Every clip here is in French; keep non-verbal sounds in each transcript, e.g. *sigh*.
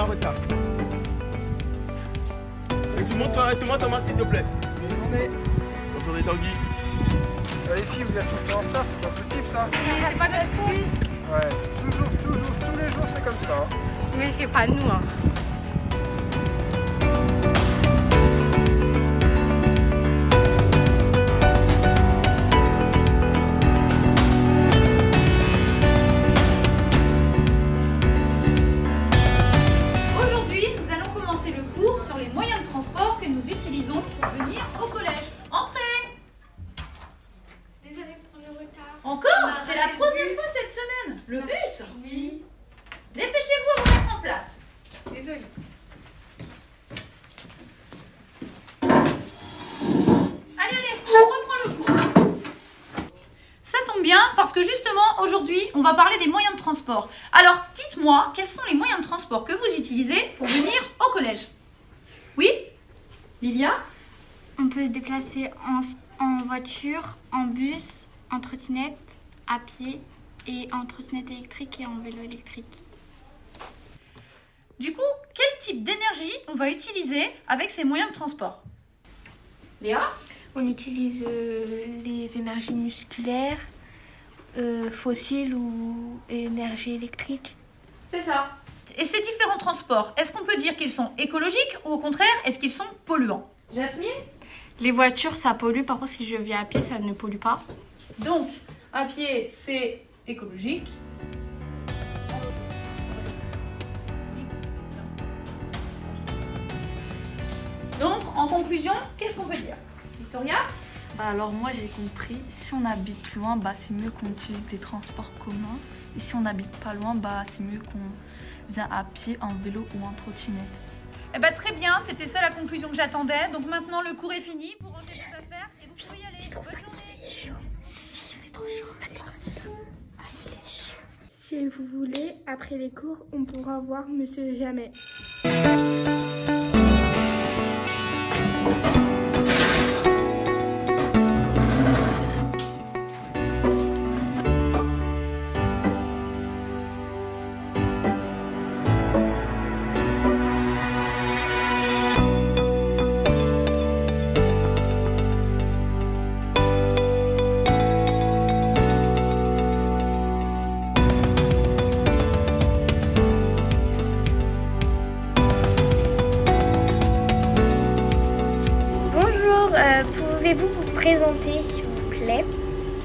en retard. Et tu montres correctement Thomas s'il te plaît. Bonne journée. Bonne journée Tanguy. Euh, les filles, vous êtes tout le temps en retard, c'est pas possible ça. Il n'y a pas de bus. Ouais, c'est toujours, toujours, tous les jours c'est comme ça. hein. Mais c'est pas nous. Hein. Le bus Oui. Dépêchez-vous à vous mettre en place. Désolée. Allez, allez, on reprend le cours. Ça tombe bien parce que justement aujourd'hui on va parler des moyens de transport. Alors dites-moi quels sont les moyens de transport que vous utilisez pour venir au collège? Oui? Lilia? On peut se déplacer en, en voiture, en bus, en trottinette, à pied et en trottinette électrique et en vélo électrique. Du coup, quel type d'énergie on va utiliser avec ces moyens de transport? Léa? On utilise euh, les énergies musculaires, euh, fossiles ou énergie électrique. C'est ça. Et ces différents transports, est-ce qu'on peut dire qu'ils sont écologiques ou au contraire, est-ce qu'ils sont polluants? Jasmine? Les voitures, ça pollue. Par contre, si je viens à pied, ça ne pollue pas. Donc, à pied, c'est écologique. Donc, en conclusion, qu'est-ce qu'on peut dire? Victoria? Bah alors moi j'ai compris, si on habite loin, bah c'est mieux qu'on utilise des transports communs. Et si on n'habite pas loin, bah c'est mieux qu'on vient à pied, en vélo ou en trottinette. Eh ben, très bien, c'était ça la conclusion que j'attendais. Donc maintenant, le cours est fini. Vous rangez vos affaires et vous pouvez y aller. Bonne journée. Si vous voulez, après les cours, on pourra voir Monsieur Jamais. Pouvez-vous vous présenter s'il vous plaît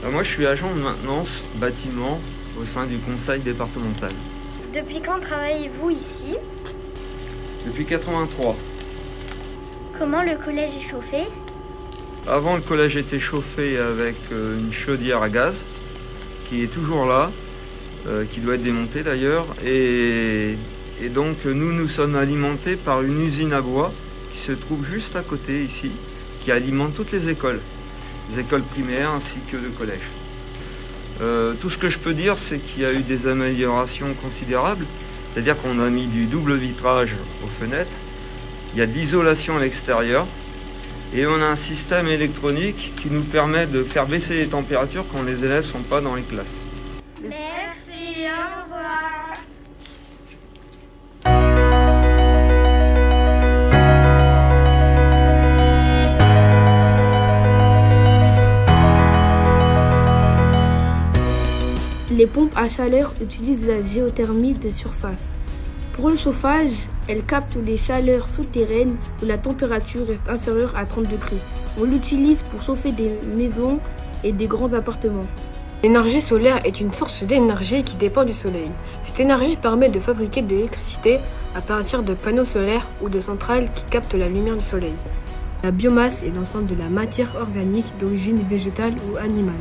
Euh, Moi, je suis agent de maintenance bâtiment au sein du conseil départemental. Depuis quand travaillez-vous ici Depuis 83. Comment le collège est chauffé Avant, le collège était chauffé avec euh, une chaudière à gaz, qui est toujours là, euh, qui doit être démontée d'ailleurs. Et, et donc, nous, nous sommes alimentés par une usine à bois qui se trouve juste à côté ici, qui alimente toutes les écoles, les écoles primaires ainsi que le collège. Euh, tout ce que je peux dire, c'est qu'il y a eu des améliorations considérables, c'est-à-dire qu'on a mis du double vitrage aux fenêtres, il y a de l'isolation à l'extérieur, et on a un système électronique qui nous permet de faire baisser les températures quand les élèves ne sont pas dans les classes. Merci, au revoir. Les pompes à chaleur utilisent la géothermie de surface. Pour le chauffage, elles captent les chaleurs souterraines où la température reste inférieure à 30 degrés. On l'utilise pour chauffer des maisons et des grands appartements. L'énergie solaire est une source d'énergie qui dépend du soleil. Cette énergie permet de fabriquer de l'électricité à partir de panneaux solaires ou de centrales qui captent la lumière du soleil. La biomasse est l'ensemble de la matière organique d'origine végétale ou animale.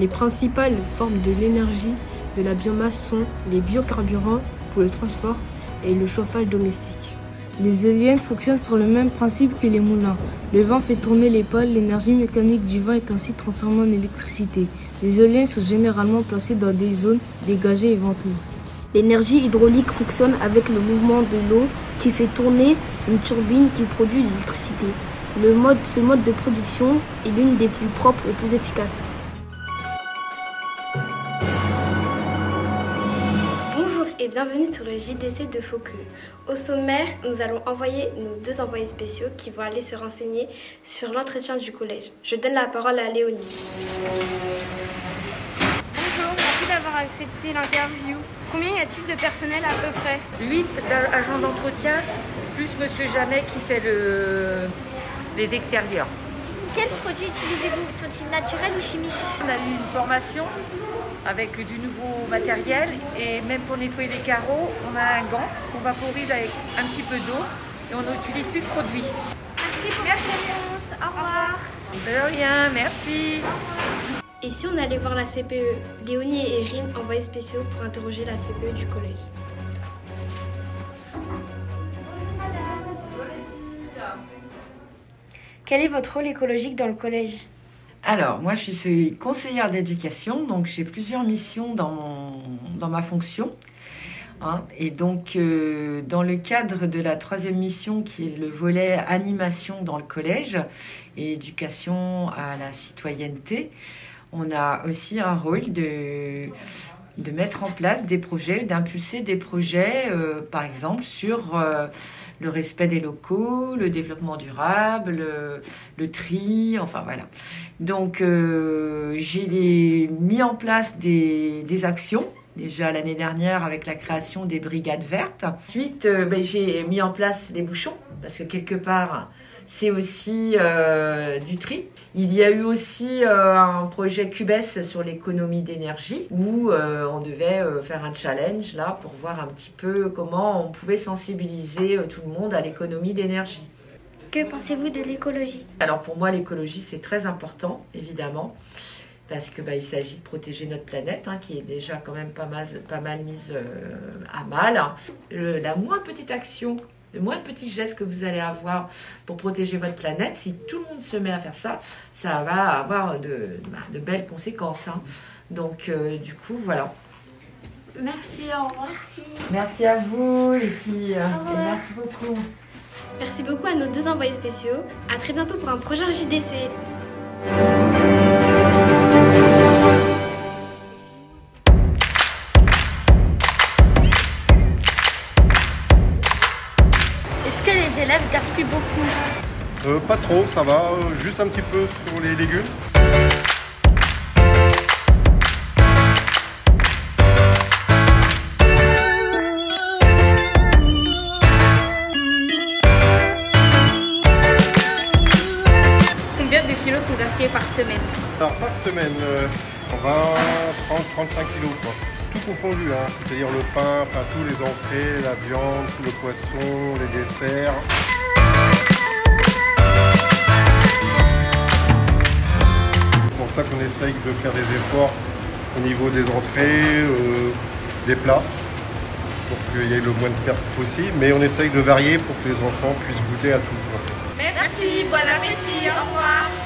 Les principales formes de l'énergie de la biomasse sont les biocarburants pour le transport et le chauffage domestique. Les éoliennes fonctionnent sur le même principe que les moulins. Le vent fait tourner les pôles, l'énergie mécanique du vent est ainsi transformée en électricité. Les éoliennes sont généralement placées dans des zones dégagées et venteuses. L'énergie hydraulique fonctionne avec le mouvement de l'eau qui fait tourner une turbine qui produit l'électricité. Le mode, ce mode de production est l'une des plus propres et plus efficaces. Et bienvenue sur le JDC de Focus. Au sommaire, nous allons envoyer nos deux envoyés spéciaux qui vont aller se renseigner sur l'entretien du collège. Je donne la parole à Léonie. Bonjour, merci d'avoir accepté l'interview. Combien y a-t-il de personnel à peu près? 8 agents d'entretien, plus Monsieur Jamet qui fait le... les extérieurs. Quels produits utilisez-vous Sont-ils naturels ou chimiques? On a eu une formation avec du nouveau matériel et même pour nettoyer les carreaux, on a un gant qu'on vaporise avec un petit peu d'eau et on n'utilise plus de produits. Merci pour votre réponse. Au revoir. De rien, merci. Et si on allait voir la CPE Léonie et Erin envoyés spéciaux pour interroger la CPE du collège. Quel est votre rôle écologique dans le collège? Alors, moi, je suis conseillère d'éducation, donc j'ai plusieurs missions dans, dans ma fonction. Hein. et donc, euh, dans le cadre de la troisième mission, qui est le volet animation dans le collège et éducation à la citoyenneté, on a aussi un rôle de, de mettre en place des projets, d'impulser des projets, euh, par exemple, sur... Euh, le respect des locaux, le développement durable, le, tri, enfin voilà. Donc euh, j'ai mis en place des, actions déjà l'année dernière avec la création des brigades vertes. Ensuite, ben, j'ai mis en place les bouchons parce que quelque part, c'est aussi euh, du tri. Il y a eu aussi euh, un projet Cubes sur l'économie d'énergie où euh, on devait faire un challenge là pour voir un petit peu comment on pouvait sensibiliser tout le monde à l'économie d'énergie. Que pensez-vous de l'écologie? Alors pour moi l'écologie c'est très important évidemment parce que bah, il s'agit de protéger notre planète, hein, qui est déjà quand même pas mal, pas mal mise à mal. la moins petite action le moins de petits gestes que vous allez avoir pour protéger votre planète, si tout le monde se met à faire ça, ça va avoir de, bah, belles conséquences. Hein. Donc, euh, du coup, voilà. Merci, au revoir. Merci. Merci à vous, les filles. merci beaucoup. Merci beaucoup à nos deux envoyés spéciaux. À très bientôt pour un prochain JDC. Euh, pas trop, ça va, euh, juste un petit peu sur les légumes. Combien de kilos sont gaspillés par semaine Alors par semaine, euh, 20, 30, 35 kilos quoi. Tout confondu, hein, c'est-à-dire le pain, enfin tous les entrées, la viande, le poisson, les desserts. Pour ça qu'on essaye de faire des efforts au niveau des entrées, euh, des plats, pour qu'il y ait le moins de pertes possible. Mais on essaye de varier pour que les enfants puissent goûter à tout. Merci, bon appétit, au revoir.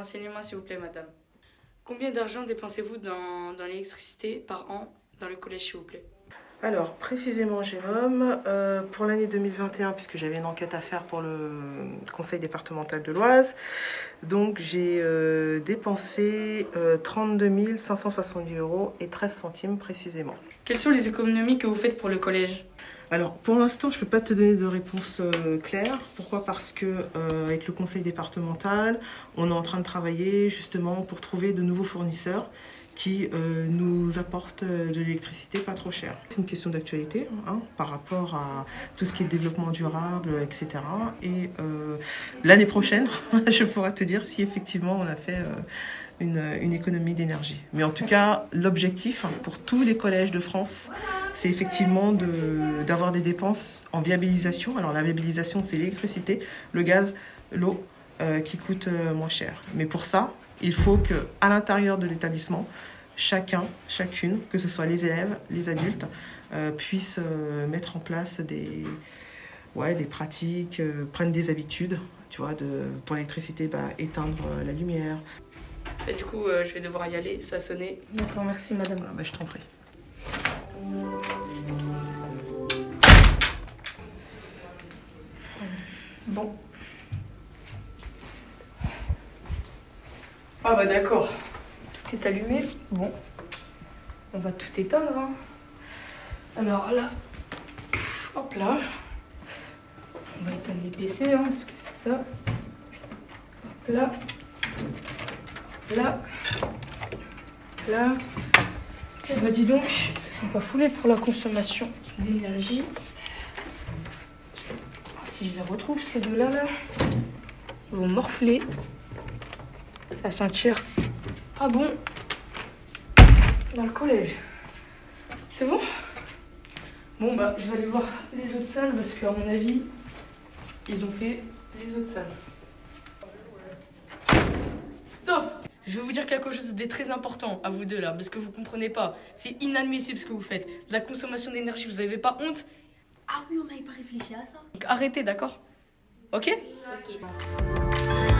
Renseignements, s'il vous plaît, madame. Combien d'argent dépensez-vous dans, dans l'électricité par an dans le collège, s'il vous plaît? Alors, précisément, Jérôme, euh, pour l'année 2021, puisque j'avais une enquête à faire pour le conseil départemental de l'Oise, donc j'ai euh, dépensé euh, 32 570 euros et 13 centimes précisément. Quelles sont les économies que vous faites pour le collège? Alors, pour l'instant, je ne peux pas te donner de réponse euh, claire. Pourquoi? Parce que euh, avec le conseil départemental, on est en train de travailler justement pour trouver de nouveaux fournisseurs qui euh, nous apportent de l'électricité pas trop chère. C'est une question d'actualité hein, par rapport à tout ce qui est développement durable, etc. Et l'année prochaine, *laughs* je pourrais te dire si effectivement on a fait une, économie d'énergie. Mais en tout cas, l'objectif pour tous les collèges de France, c'est effectivement de- d'avoir des dépenses en viabilisation. Alors la viabilisation, c'est l'électricité, le gaz, l'eau, euh, qui coûtent euh, moins cher. Mais pour ça, il faut que à l'intérieur de l'établissement, chacun, chacune, que ce soit les élèves, les adultes, euh, puissent euh, mettre en place des, ouais, des pratiques, euh, prennent des habitudes. Tu vois, de, pour l'électricité, bah, éteindre euh, la lumière. Et Du coup, euh, je vais devoir y aller, ça a sonné. D'accord, merci, madame. Ah, bah, je t'en prie. Bon. Ah bah d'accord. Tout est allumé. Bon. On va tout éteindre. hein. Alors là. Hop là. On va éteindre les PC, hein, parce que c'est ça. Hop là. Là. Là. Bah dis donc, ils sont pas foulés pour la consommation d'énergie. Si je les retrouve, ces deux-là, là, ils vont morfler. Ça sentir pas bon dans le collège. C'est bon? Bon, bah, je vais aller voir les autres salles parce qu'à mon avis, ils ont fait les autres salles. Je vais vous dire quelque chose de très important à vous deux là, parce que vous comprenez pas. C'est inadmissible ce que vous faites. De la consommation d'énergie, vous avez pas honte? Ah oui, on n'avait pas réfléchi à ça. Donc arrêtez, d'accord? Ok? Ok.